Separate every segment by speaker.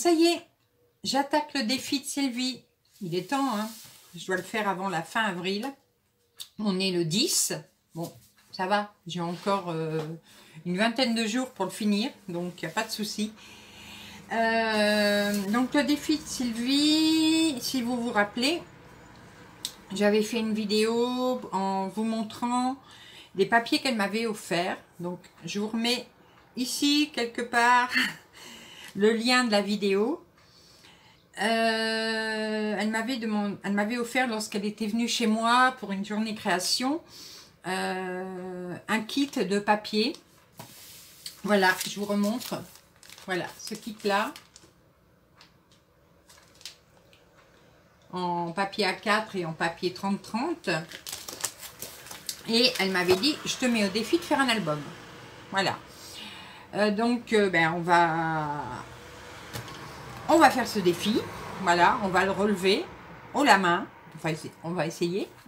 Speaker 1: ça y est, j'attaque le défi de Sylvie. Il est temps, hein je dois le faire avant la fin avril. On est le 10. Bon, ça va, j'ai encore euh, une vingtaine de jours pour le finir, donc il n'y a pas de souci. Euh, donc le défi de Sylvie, si vous vous rappelez, j'avais fait une vidéo en vous montrant des papiers qu'elle m'avait offerts. Donc je vous remets ici quelque part le lien de la vidéo. Euh, elle m'avait offert lorsqu'elle était venue chez moi pour une journée création euh, un kit de papier. Voilà, je vous remontre. Voilà, ce kit-là. En papier A4 et en papier 30-30. Et elle m'avait dit, je te mets au défi de faire un album. Voilà. Euh, donc, euh, ben, on va, on va faire ce défi. Voilà, on va le relever haut la main. on va essayer.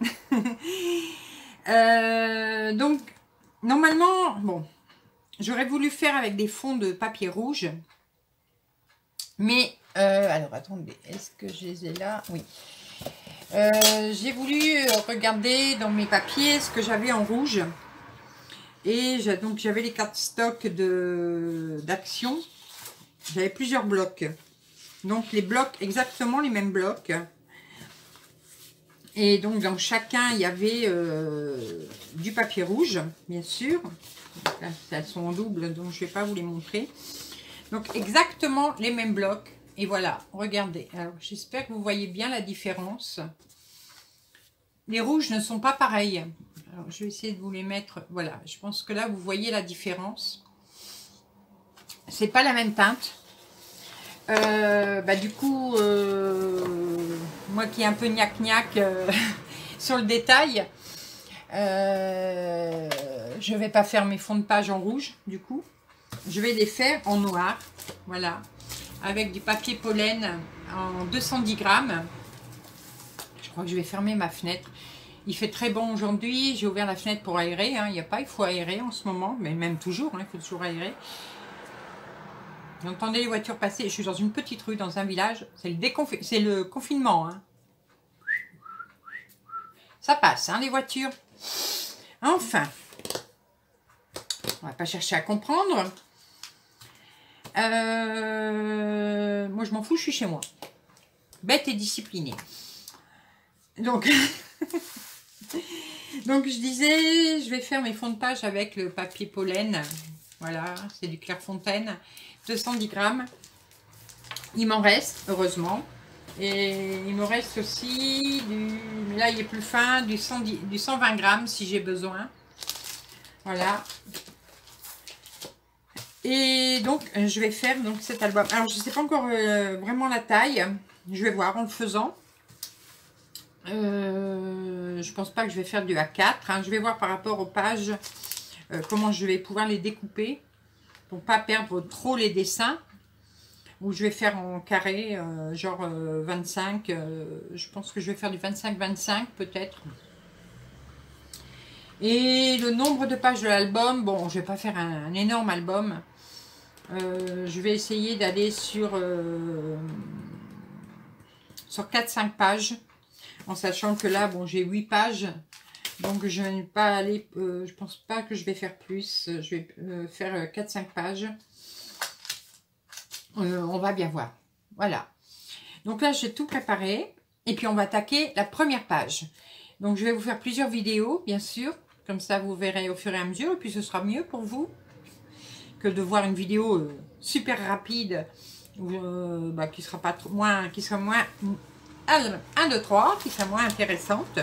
Speaker 1: Euh, donc, normalement, bon, j'aurais voulu faire avec des fonds de papier rouge. Mais, alors, attendez, est-ce que je les ai là? Oui. J'ai voulu regarder dans mes papiers ce que j'avais en rouge. Et donc j'avais les cartes stock d'action. J'avais plusieurs blocs. Donc les blocs, exactement les mêmes blocs. Et donc dans chacun, il y avait euh, du papier rouge, bien sûr. elles sont en double, donc je ne vais pas vous les montrer. Donc exactement les mêmes blocs. Et voilà, regardez. Alors j'espère que vous voyez bien la différence. Les rouges ne sont pas pareils. Je vais essayer de vous les mettre. Voilà, je pense que là, vous voyez la différence. C'est pas la même teinte. Euh, bah, du coup, euh, moi qui ai un peu gnac-gnac euh, sur le détail, je vais pas faire mes fonds de page en rouge, du coup. Je vais les faire en noir, voilà, avec du papier pollen en 210 grammes. Je crois que je vais fermer ma fenêtre. Il fait très bon aujourd'hui. J'ai ouvert la fenêtre pour aérer. Hein. Il n'y a pas, il faut aérer en ce moment. Mais même toujours, hein, il faut toujours aérer. Entendez les voitures passer. Je suis dans une petite rue, dans un village. C'est le, le confinement. Hein. Ça passe, les voitures. Enfin. On va pas chercher à comprendre. Euh, moi, je m'en fous, je suis chez moi. Bête et disciplinée. Donc... Donc je disais, je vais faire mes fonds de page avec le papier pollen. Voilà, c'est du Clairefontaine. 210 grammes. Il m'en reste, heureusement. Et il me reste aussi du... Là, il est plus fin, du, 110, du 120 grammes si j'ai besoin. Voilà. Et donc, je vais faire donc cet album. Alors, je ne sais pas encore euh, vraiment la taille. Je vais voir en le faisant. Euh, je pense pas que je vais faire du A4. Hein. Je vais voir par rapport aux pages euh, comment je vais pouvoir les découper pour pas perdre trop les dessins. Ou je vais faire en carré, euh, genre 25. je pense que je vais faire du 25-25 peut-être. Et le nombre de pages de l'album, bon, je vais pas faire un, énorme album. je vais essayer d'aller sur, sur 4-5 pages en sachant que là, bon, j'ai 8 pages, donc je ne vais pas aller, euh, je pense pas que je vais faire plus, je vais euh, faire 4-5 euh, pages. on va bien voir. Voilà. Donc là, j'ai tout préparé. Et puis, on va attaquer la première page. Donc, je vais vous faire plusieurs vidéos, bien sûr. Comme ça, vous verrez au fur et à mesure. Et puis, ce sera mieux pour vous que de voir une vidéo super rapide bah, qui sera pas trop, moins, qui sera moins 1, 2, 3, qui sera moins intéressante.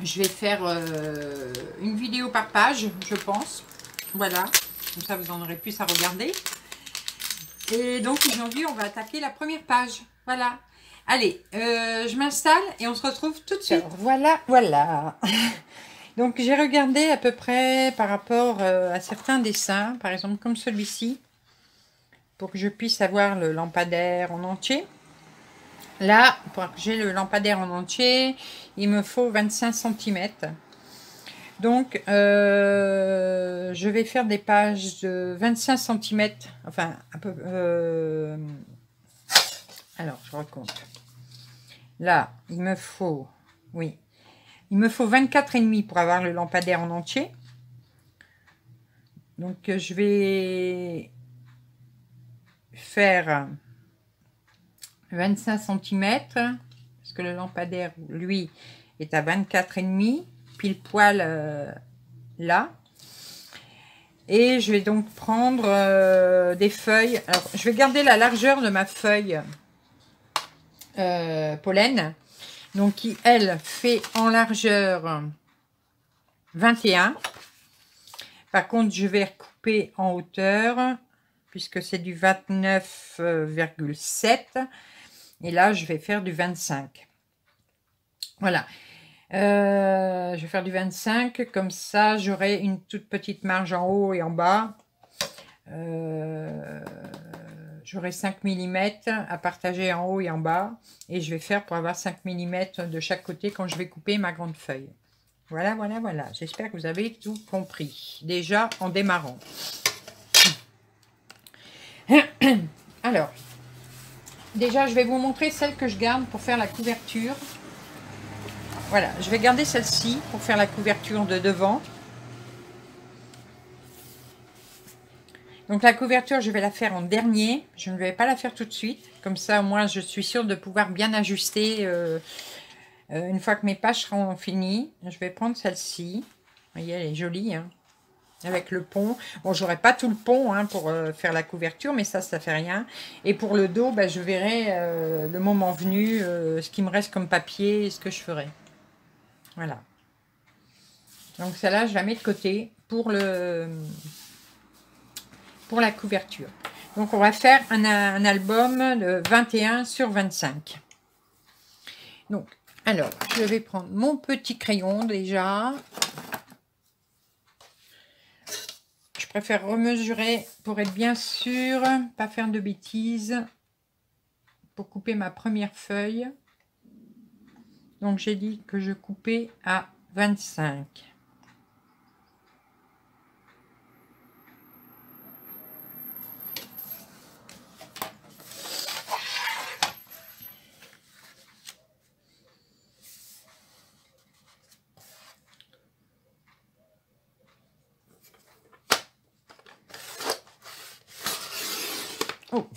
Speaker 1: Je vais faire euh, une vidéo par page, je pense. Voilà, comme ça vous en aurez plus à regarder. Et donc aujourd'hui, on va attaquer la première page. Voilà. Allez, euh, je m'installe et on se retrouve tout de suite. voilà, voilà. Donc j'ai regardé à peu près par rapport euh, à certains dessins, par exemple comme celui-ci, pour que je puisse avoir le lampadaire en entier. Là, pour j'ai le lampadaire en entier, il me faut 25 cm. Donc, euh, je vais faire des pages de 25 cm. Enfin, un peu... Euh, alors, je recompte. Là, il me faut... Oui. Il me faut 24,5 pour avoir le lampadaire en entier. Donc, je vais faire 25 cm. Parce que le lampadaire, lui, est à 24,5 pile poil euh, là. Et je vais donc prendre euh, des feuilles. Alors, je vais garder la largeur de ma feuille euh, pollen. Donc, qui, elle, fait en largeur 21. Par contre, je vais recouper en hauteur, puisque c'est du 29,7. Et là, je vais faire du 25. Voilà. Euh, je vais faire du 25, comme ça j'aurai une toute petite marge en haut et en bas. Euh, j'aurai 5 mm à partager en haut et en bas. Et je vais faire pour avoir 5 mm de chaque côté quand je vais couper ma grande feuille. Voilà, voilà, voilà. J'espère que vous avez tout compris. Déjà en démarrant. Alors, déjà je vais vous montrer celle que je garde pour faire la couverture. Voilà, je vais garder celle-ci pour faire la couverture de devant. Donc la couverture, je vais la faire en dernier. Je ne vais pas la faire tout de suite. Comme ça, au moins, je suis sûre de pouvoir bien ajuster euh, euh, une fois que mes pages seront finies. Je vais prendre celle-ci. Vous voyez, elle est jolie. Hein, avec le pont. Bon, j'aurai pas tout le pont hein, pour euh, faire la couverture, mais ça, ça fait rien. Et pour le dos, bah, je verrai le moment venu ce qui me reste comme papier et ce que je ferai. Voilà. Donc celle-là, je la mets de côté pour, le, pour la couverture. Donc on va faire un, album de 21 sur 25. Donc, alors, je vais prendre mon petit crayon déjà. Je préfère remesurer pour être bien sûr, pas faire de bêtises. Pour couper ma première feuille. Donc j'ai dit que je coupais à 25.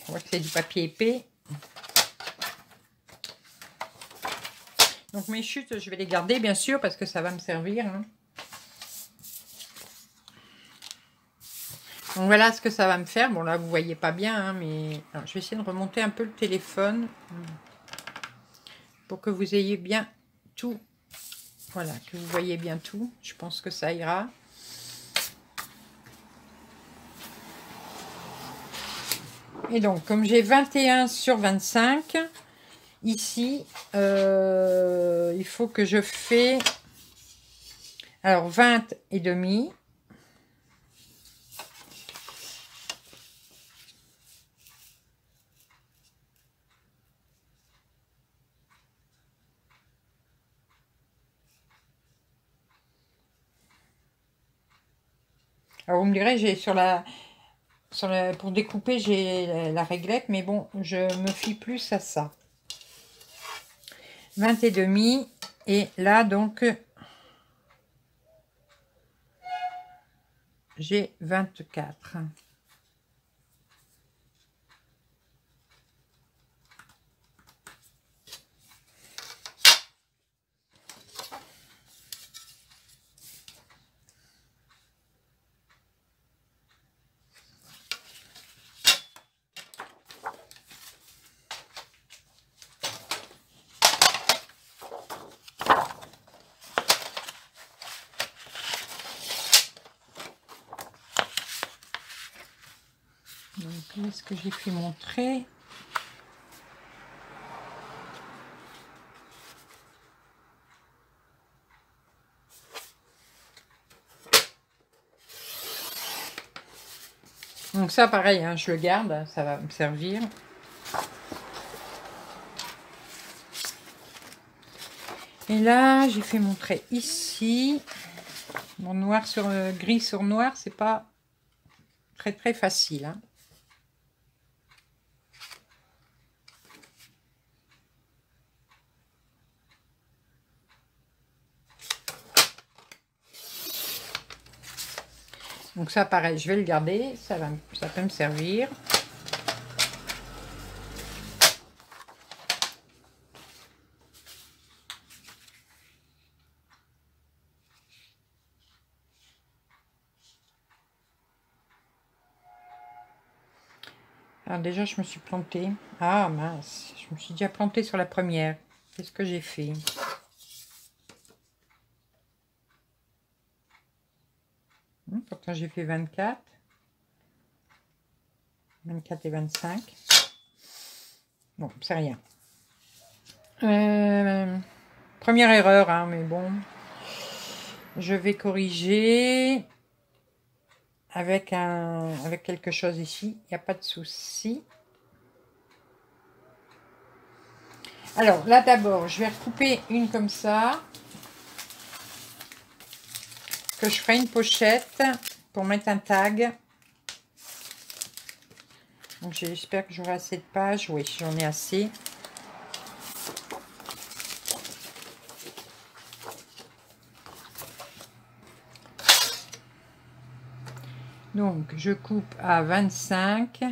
Speaker 1: On que c'est du papier épais. Donc mes chutes, je vais les garder bien sûr parce que ça va me servir. Hein. Donc voilà ce que ça va me faire. Bon là vous voyez pas bien, hein, mais je vais essayer de remonter un peu le téléphone pour que vous ayez bien tout. Voilà, que vous voyez bien tout. Je pense que ça ira. Et donc, comme j'ai 21 sur 25, Ici, euh, il faut que je fais alors 20 et demi. Alors vous me direz, j'ai sur la, pour découper, j'ai la, la réglette, mais bon, je me fie plus à ça. 20 et demi. Et là, donc, j'ai 24. Est-ce que j'ai pu montrer Donc ça, pareil, hein, je le garde, ça va me servir. Et là, j'ai fait montrer ici. Mon noir sur euh, gris sur noir, c'est pas très très facile. Hein. Ça, pareil, je vais le garder. Ça, va, ça peut me servir. Alors déjà, je me suis plantée. Ah mince, je me suis déjà plantée sur la première. Qu'est-ce que j'ai fait? Pourtant, j'ai fait 24. 24 et 25. Bon, c'est rien. Euh, première erreur, hein, mais bon. Je vais corriger avec, un, avec quelque chose ici. Il n'y a pas de souci. Alors, là, d'abord, je vais recouper une comme ça que je ferai une pochette pour mettre un tag. J'espère que j'aurai assez de pages. Oui, j'en ai assez. Donc je coupe à 25.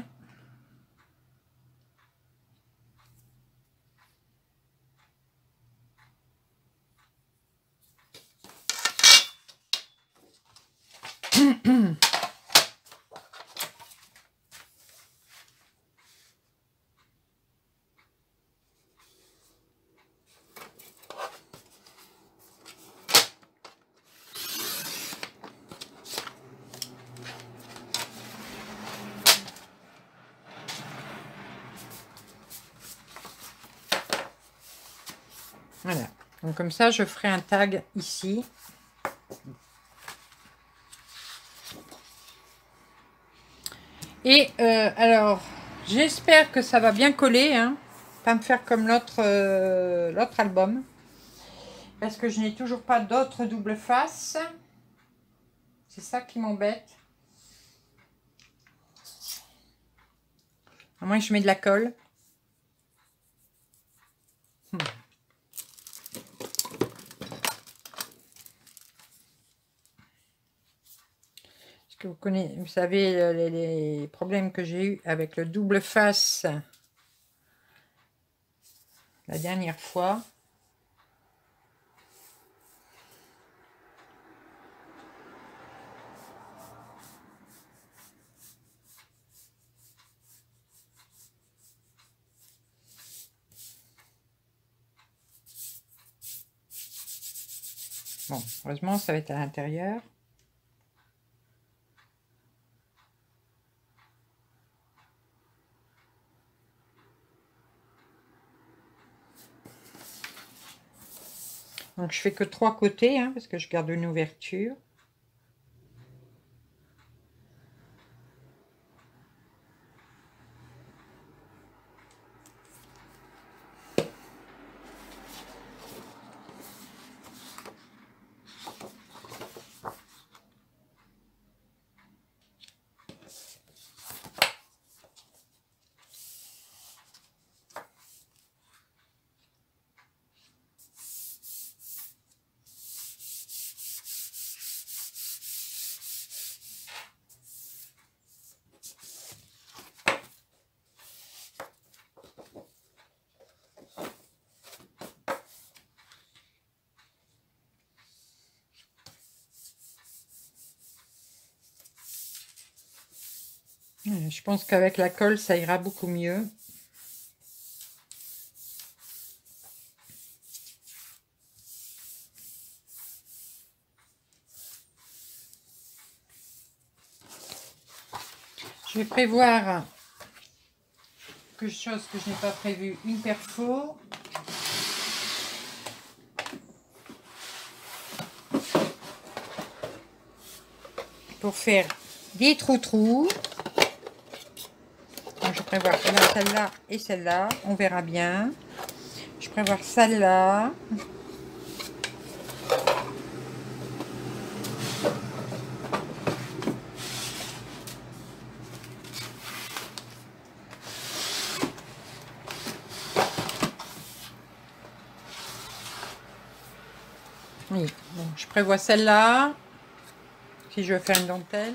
Speaker 1: Voilà. Donc comme ça, je ferai un tag ici. Et euh, alors, j'espère que ça va bien coller. Hein. Pas me faire comme l'autre euh, l'autre album. Parce que je n'ai toujours pas d'autre double face. C'est ça qui m'embête. À moins que je mets de la colle. Hmm. Vous savez les, problèmes que j'ai eu avec le double face la dernière fois. Bon, heureusement, ça va être à l'intérieur. Donc je fais que trois côtés, hein, parce que je garde une ouverture. Je pense qu'avec la colle, ça ira beaucoup mieux. Je vais prévoir quelque chose que je n'ai pas prévu, une perfo. Pour faire des trous-trous prévoir là, celle-là et celle-là. On verra bien. Je prévois celle-là. Oui, bon, je prévois celle-là, si je veux faire une dentelle.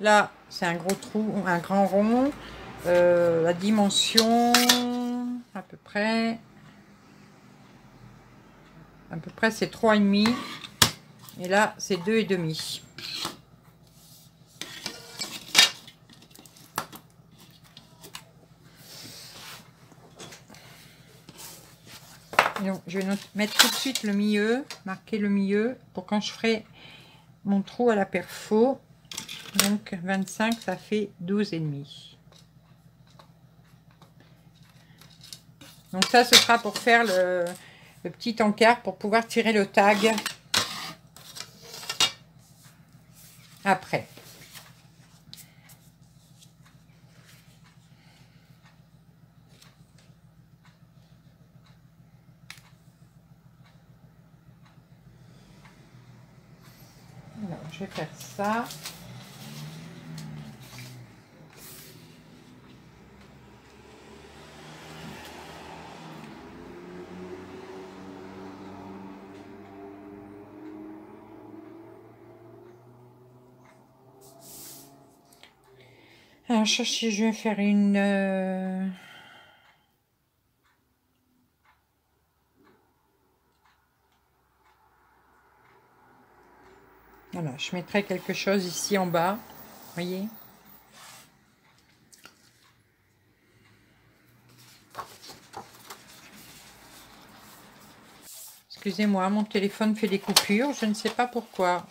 Speaker 1: Là, c'est un gros trou, un grand rond. Euh, la dimension, à peu près. À peu près, c'est 3,5. Et là, c'est 2,5. Donc, je vais mettre tout de suite le milieu, marquer le milieu pour quand je ferai mon trou à la perfo. Donc 25, ça fait 12 et demi. Donc ça, ce sera pour faire le, petit encart pour pouvoir tirer le tag après. je vais faire ça. Si je vais faire une... Euh, Voilà, je mettrai quelque chose ici en bas. voyez Excusez-moi, mon téléphone fait des coupures, je ne sais pas pourquoi.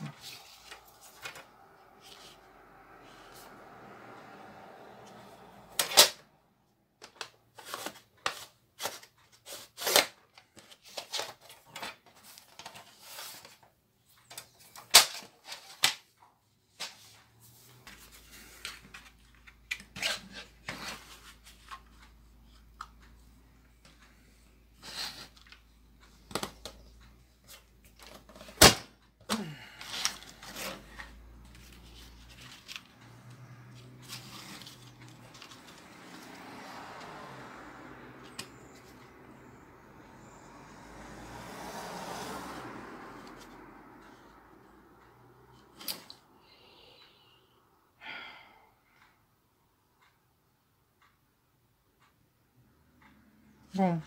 Speaker 1: Bon.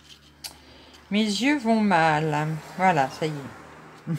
Speaker 1: Mes yeux vont mal. Voilà, ça y est.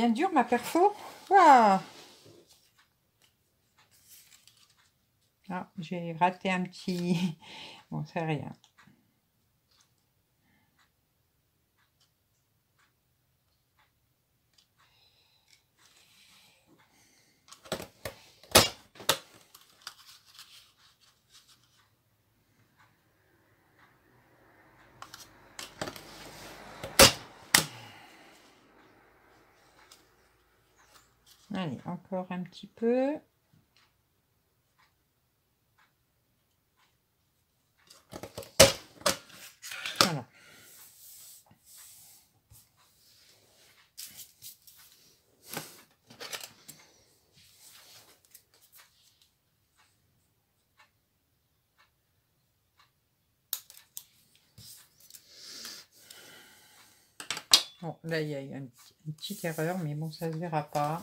Speaker 1: bien dure ma perfo. Ah, j'ai raté un petit... Bon, c'est rien. Allez, encore un peu. Bon, là, il y a eu une petite erreur, mais bon, ça ne se verra pas.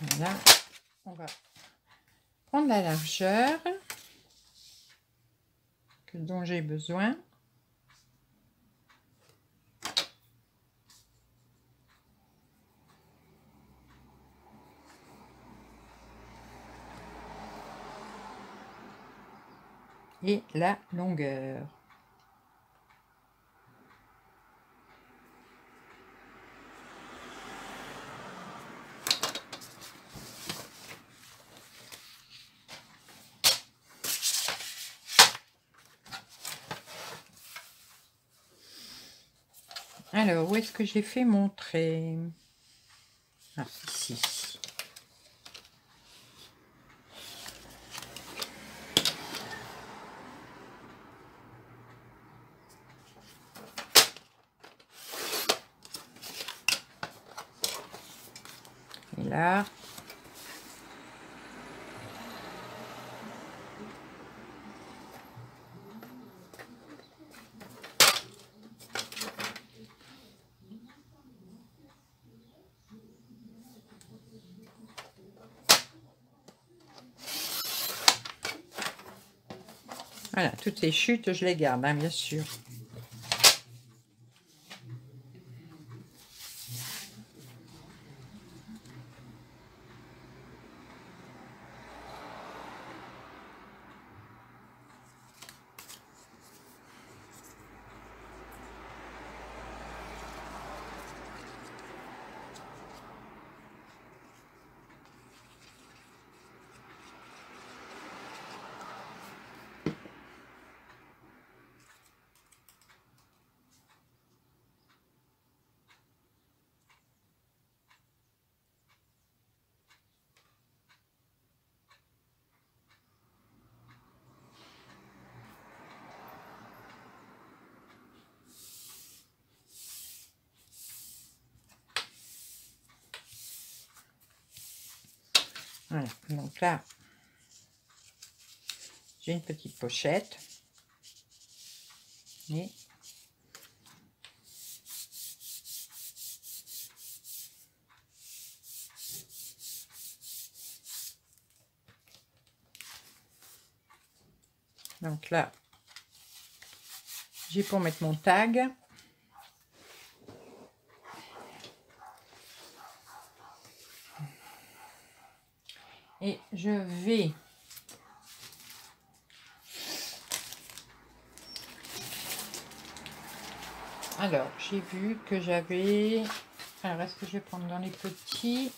Speaker 1: Voilà, on va prendre la largeur que, dont j'ai besoin. et la longueur. Alors, où est-ce que j'ai fait mon trait Ah, ici. Et là, Voilà, toutes les chutes, je les garde, hein, bien sûr. Voilà, donc là, j'ai une petite pochette. Et donc là, j'ai pour mettre mon tag. Et Alors, j'ai vu que j'avais... Alors, est-ce que je vais prendre dans les petits?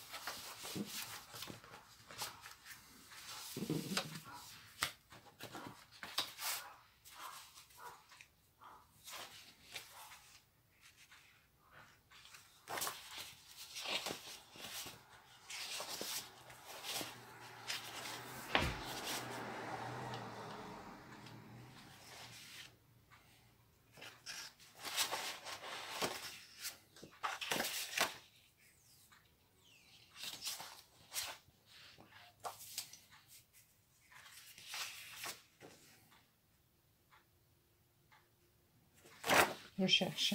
Speaker 1: Je cherche.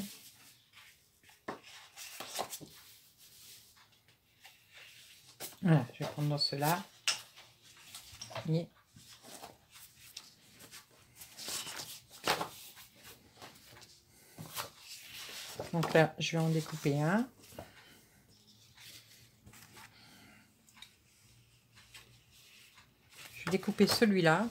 Speaker 1: Je vais prendre dans cela. Donc là, je vais en découper un. Je vais découper celui-là.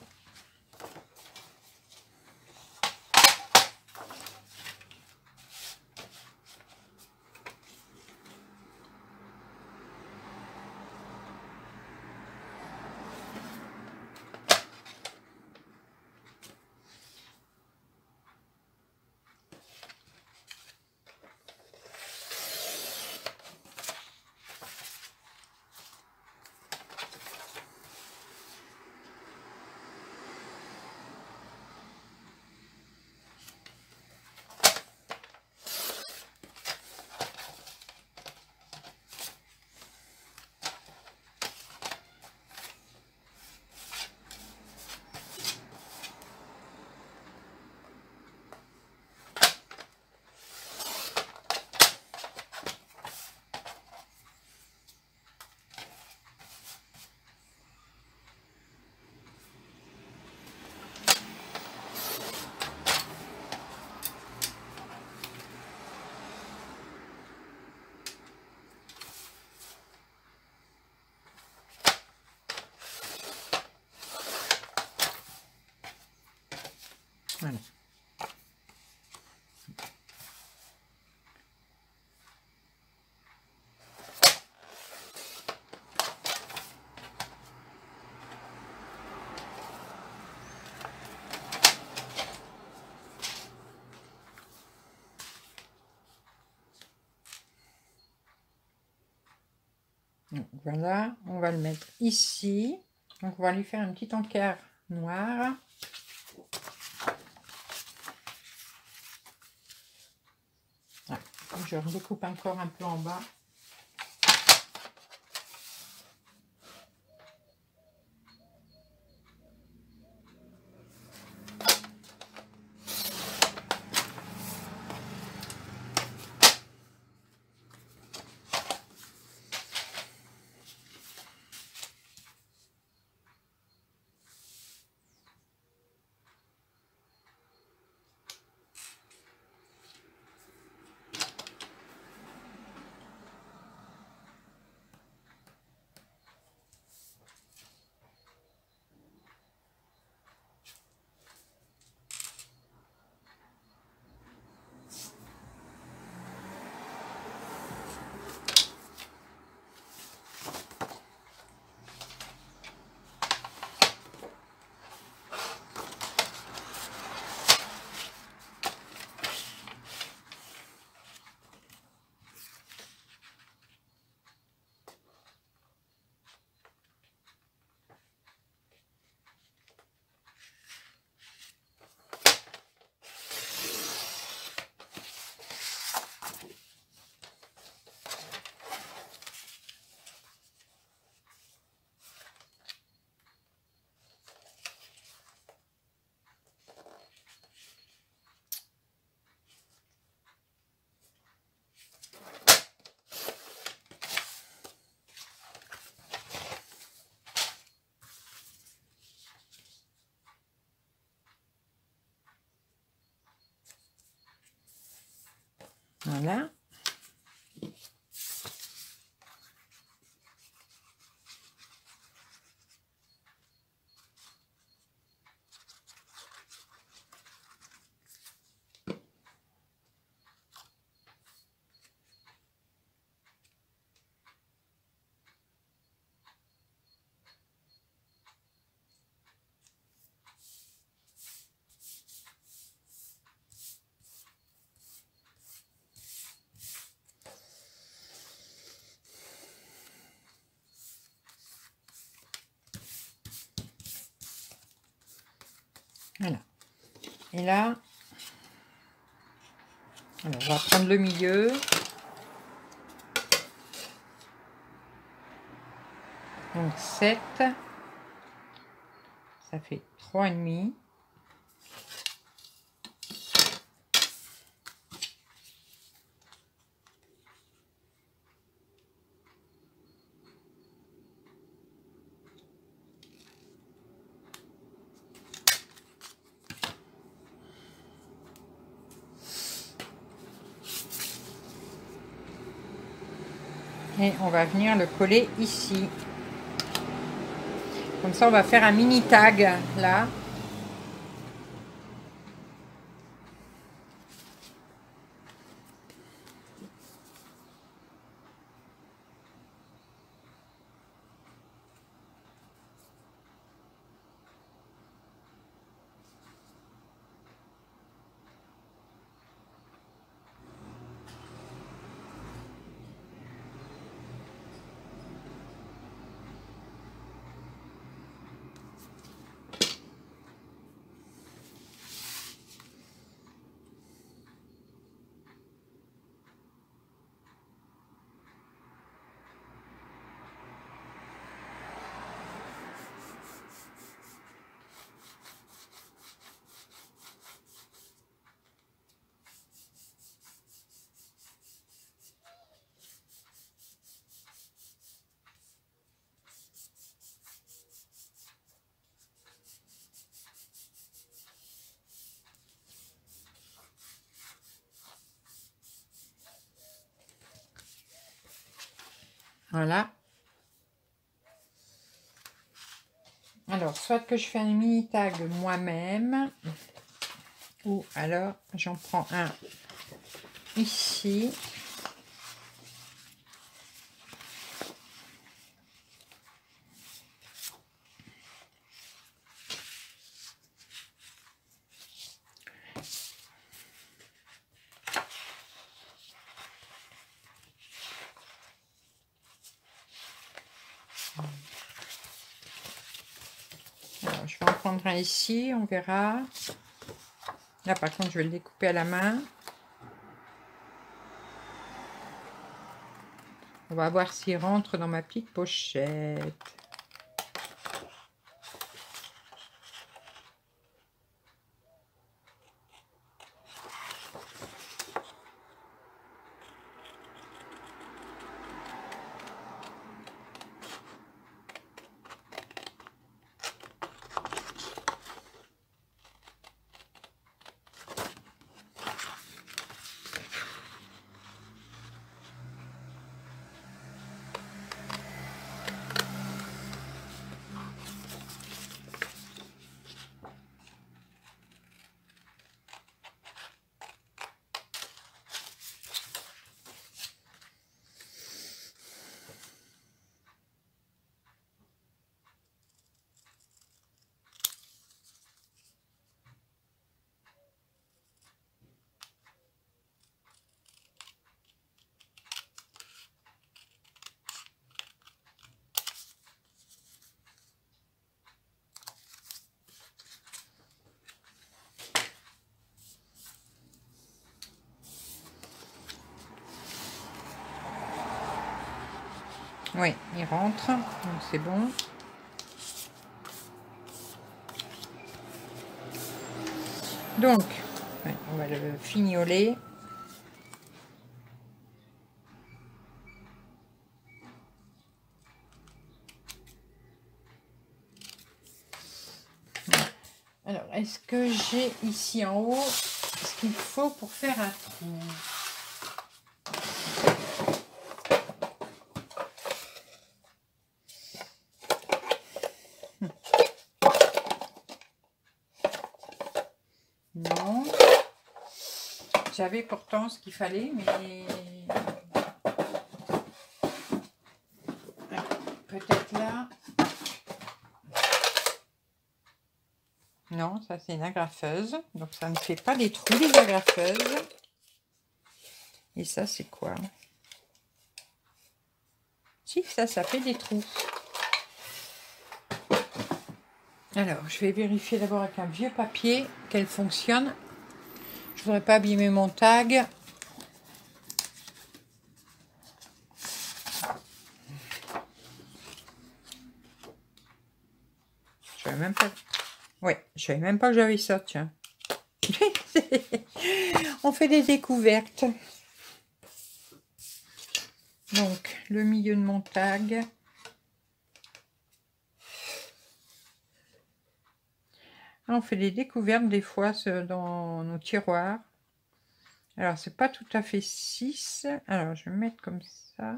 Speaker 1: Voilà, on va le mettre ici. Donc on va lui faire un petit encart noir. Je redécoupe encore un peu en bas. Voilà. Et là, on va prendre le milieu. Donc 7, ça fait 3,5. On va venir le coller ici. Comme ça on va faire un mini tag là Alors, soit que je fais un mini tag moi-même, ou alors j'en prends un ici. Ici, on verra. Là, par contre, je vais le découper à la main. On va voir s'il rentre dans ma petite pochette. Oui, il rentre, donc c'est bon. Donc, on va le fignoler. Alors, est-ce que j'ai ici en haut ce qu'il faut pour faire un trou? Pourtant ce qu'il fallait, mais... Peut-être là. Non, ça c'est une agrafeuse. Donc ça ne fait pas des trous, les agrafeuses. Et ça c'est quoi? Si, ça, ça fait des trous. Alors, je vais vérifier d'abord avec un vieux papier qu'elle fonctionne je voudrais pas abîmer mon tag. Je savais même pas. Ouais, je savais même pas que j'avais ça, tiens. On fait des découvertes. Donc, le milieu de mon tag. On fait des découvertes des fois dans nos tiroirs. Alors, c'est pas tout à fait 6. Alors, je vais mettre comme ça.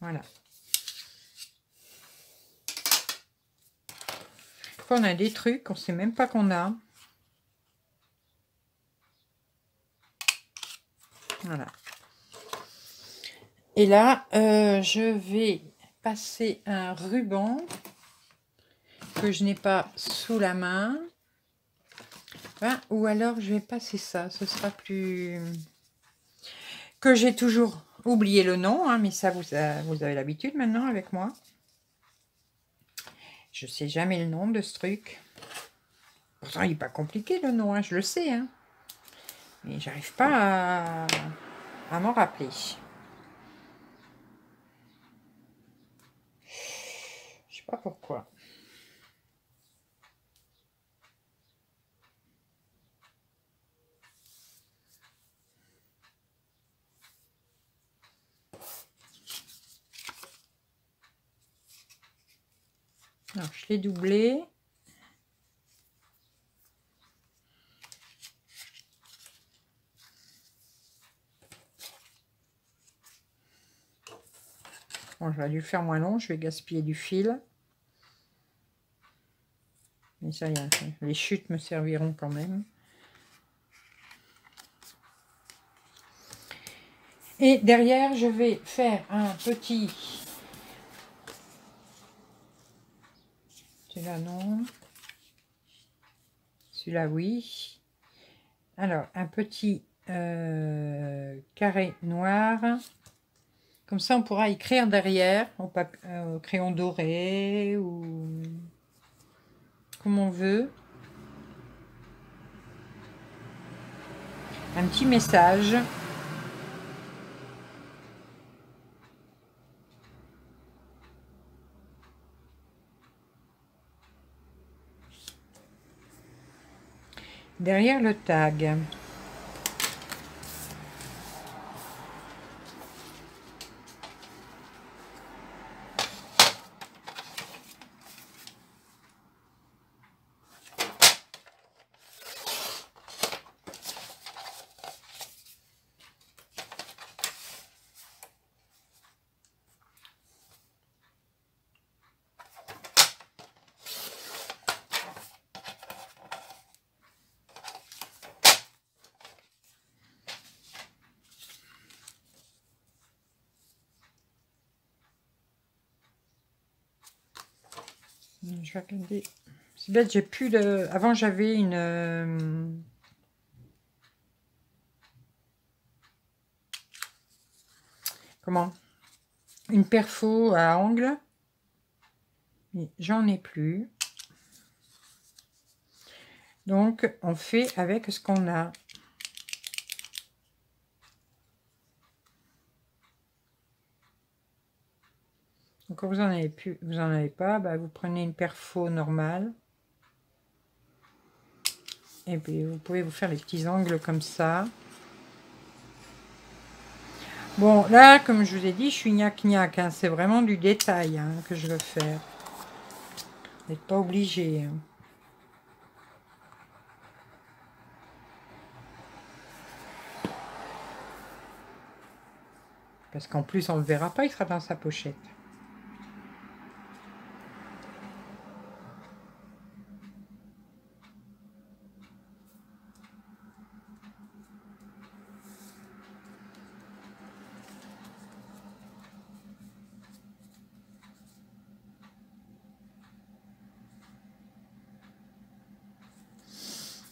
Speaker 1: Voilà. on a des trucs, on sait même pas qu'on a. Voilà. Et là, euh, je vais passer un ruban que je n'ai pas sous la main. ou alors, je vais passer ça. Ce sera plus... Que j'ai toujours oublié le nom, hein, mais ça, vous, vous avez l'habitude maintenant avec moi. Je sais jamais le nom de ce truc. Pourtant, il n'est pas compliqué le nom, hein, je le sais. Hein. Mais j'arrive pas à m'en rappeler. Pas pourquoi. Je l'ai doublé. Bon, je vais lui faire moins long, je vais gaspiller du fil. Les chutes me serviront quand même. Et derrière, je vais faire un petit... Celui-là, non. Celui-là, oui. Alors, un petit euh, carré noir Comme ça, on pourra écrire derrière au, euh, crayon doré ou on veut. Un petit message. Derrière le tag. Je vais regarder. C'est bête, j'ai plus de. Avant, j'avais une. Euh, comment? Une perfo à angle. Mais j'en ai plus. Donc, on fait avec ce qu'on a. quand vous en avez plus, vous en avez pas, bah, vous prenez une perfo normale. Et puis vous pouvez vous faire les petits angles comme ça. Bon, là, comme je vous ai dit, je suis gnac-gnac. Hein. C'est vraiment du détail hein, que je veux faire. Vous n'êtes pas obligé. Hein. Parce qu'en plus, on ne le verra pas, il sera dans sa pochette.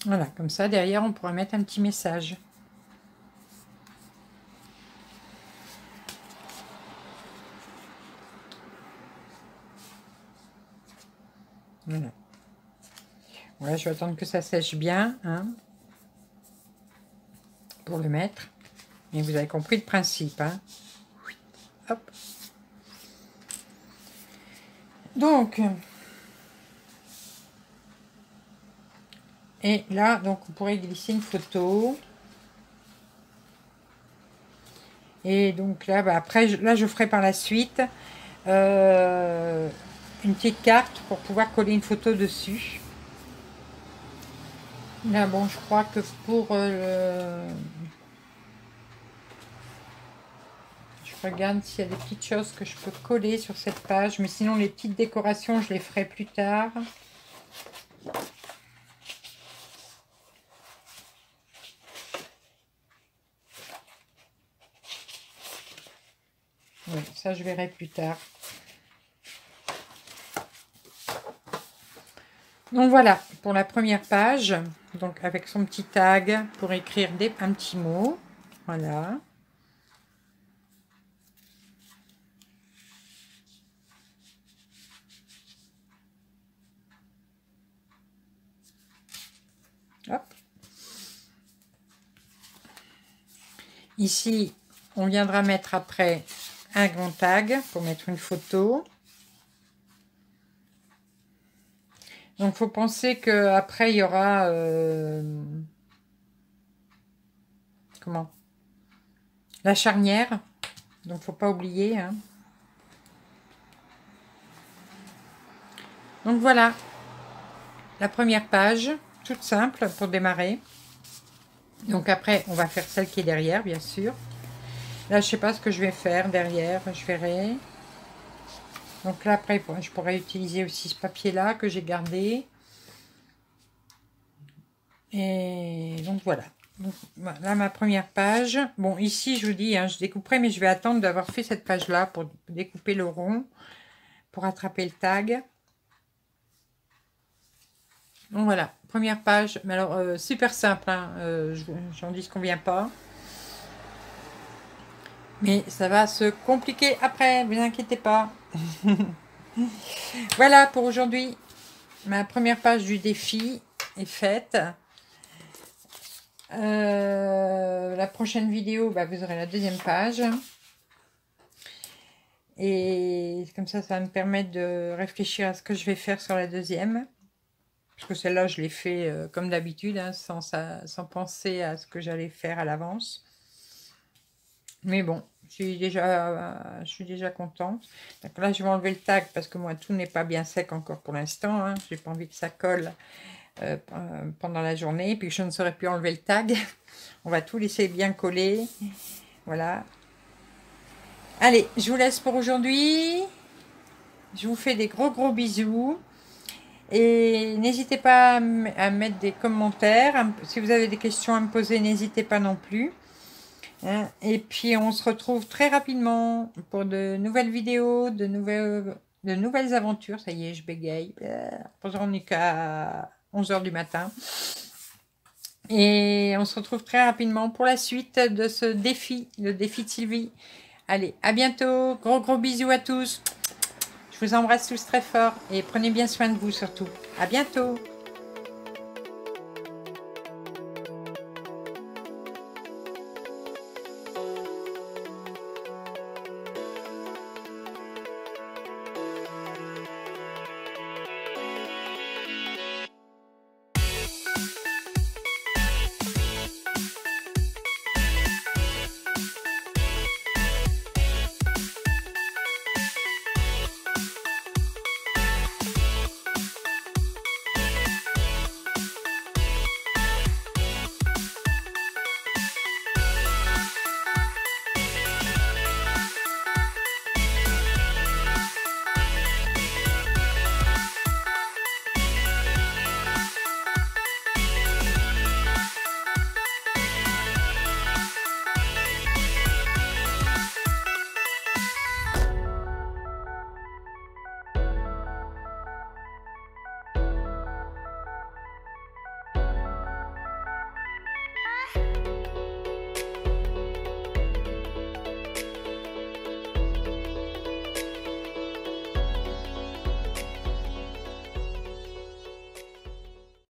Speaker 1: Voilà, ça, derrière, on pourra mettre un petit message. Voilà. Voilà, je vais attendre que ça sèche bien, hein, pour le mettre. Et vous avez compris le principe, hein. Donc, Et là, donc, vous pourrez glisser une photo. Et donc là, bah, après, là, je ferai par la suite euh, une petite carte pour pouvoir coller une photo dessus. Là, bon, je crois que pour euh, Je regarde s'il y a des petites choses que je peux coller sur cette page. Mais sinon, les petites décorations, je les ferai plus tard. Ça je verrai plus tard. Donc voilà, pour la première page, donc avec son petit tag pour écrire des, un petit mot. Voilà. Ici, on viendra mettre après un grand tag pour mettre une photo. Donc, faut penser qu'après, il y aura... Euh, comment? La charnière. Donc, faut pas oublier. Hein. Donc, voilà. La première page, toute simple pour démarrer. Donc, après, on va faire celle qui est derrière, bien sûr. Là, je sais pas ce que je vais faire derrière. Je verrai. Donc là, après, je pourrais utiliser aussi ce papier-là que j'ai gardé. Et donc voilà. là, ma première page. Bon, ici, je vous dis, hein, je découperai, mais je vais attendre d'avoir fait cette page-là pour découper le rond, pour attraper le tag. Donc voilà, première page. Mais alors, euh, super simple. Hein, euh, J'en dis ce qu'on vient pas. Mais ça va se compliquer après, ne vous inquiétez pas. voilà pour aujourd'hui. Ma première page du défi est faite. Euh, la prochaine vidéo, bah, vous aurez la deuxième page. Et comme ça, ça va me permettre de réfléchir à ce que je vais faire sur la deuxième. Parce que celle-là, je l'ai fait euh, comme d'habitude, hein, sans, sans penser à ce que j'allais faire à l'avance. Mais bon, je suis déjà, je contente. Donc là, je vais enlever le tag parce que moi, tout n'est pas bien sec encore pour l'instant. Hein. Je n'ai pas envie que ça colle euh, pendant la journée. Puis je ne saurais plus enlever le tag. On va tout laisser bien coller. Voilà. Allez, je vous laisse pour aujourd'hui. Je vous fais des gros gros bisous. Et n'hésitez pas à, mettre des commentaires. Si vous avez des questions à me poser, n'hésitez pas non plus. Hein. Et puis on se retrouve très rapidement pour de nouvelles vidéos, de nouvelles, de nouvelles aventures. Ça y est, je bégaye. On n'est qu'à 11h du matin. Et on se retrouve très rapidement pour la suite de ce défi, le défi de Sylvie. Allez, à bientôt. Gros gros bisous à tous. Je vous embrasse tous très fort et prenez bien soin de vous surtout. À bientôt.